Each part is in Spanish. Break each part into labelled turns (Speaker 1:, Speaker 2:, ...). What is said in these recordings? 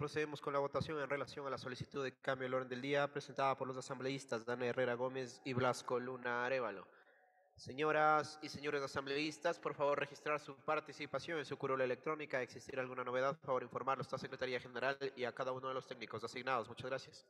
Speaker 1: procedemos con la votación en relación a la solicitud de cambio del orden del día presentada por los asambleístas Dana Herrera Gómez y Blasco Luna Arevalo. Señoras y señores asambleístas, por favor registrar su participación en su curula electrónica. ¿Existir alguna novedad? Por favor informarlo a esta Secretaría General y a cada uno de los técnicos asignados. Muchas gracias.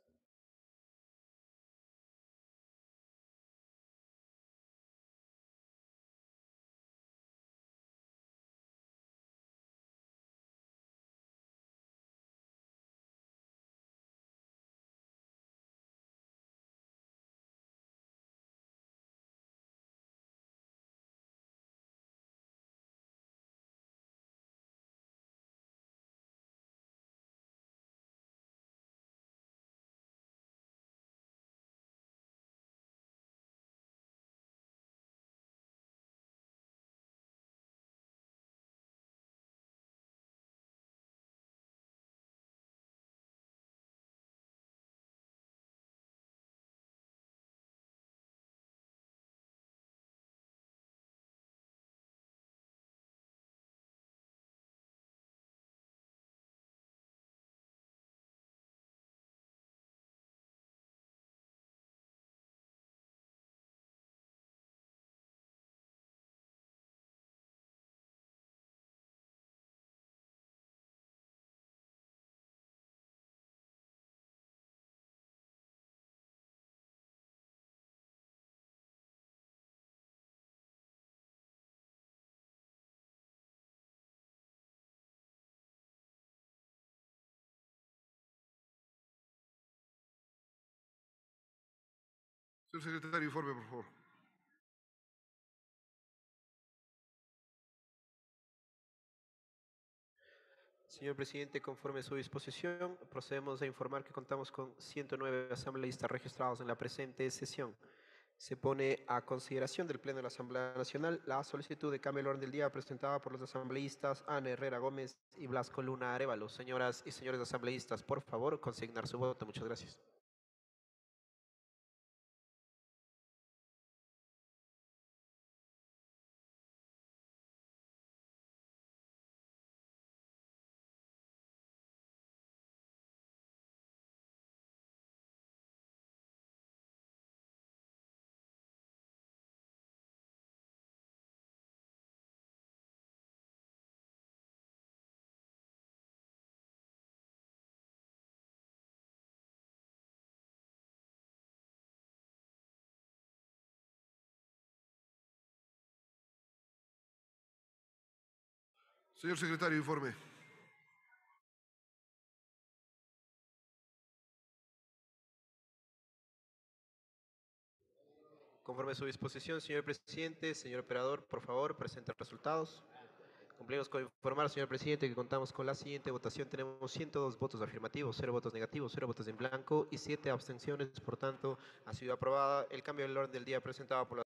Speaker 2: Señor secretario, informe, por favor.
Speaker 1: Señor presidente, conforme a su disposición, procedemos a informar que contamos con 109 asambleístas registrados en la presente sesión. Se pone a consideración del Pleno de la Asamblea Nacional la solicitud de cambio del orden del día presentada por los asambleístas Ana Herrera Gómez y Blasco Luna Arevalo. Señoras y señores asambleístas, por favor, consignar su voto. Muchas gracias.
Speaker 2: Señor secretario, informe.
Speaker 1: Conforme a su disposición, señor presidente, señor operador, por favor, presente resultados. Cumplimos con informar, señor presidente, que contamos con la siguiente votación. Tenemos 102 votos afirmativos, 0 votos negativos, 0 votos en blanco y 7 abstenciones. Por tanto, ha sido aprobada el cambio del orden del día presentado por la